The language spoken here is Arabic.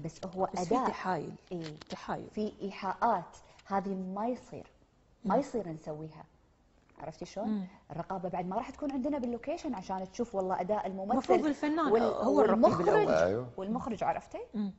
بس هو بس في اداء تحايل إيه. تحايل في إيحاءات هذه ما يصير ما يصير نسويها عرفتي شلون؟ الرقابة بعد ما راح تكون عندنا باللوكيشن عشان تشوف والله أداء الممثل المفروض الفنان وال- هو الرقيب والمخرج أيوه. والمخرج عرفتي؟ مم.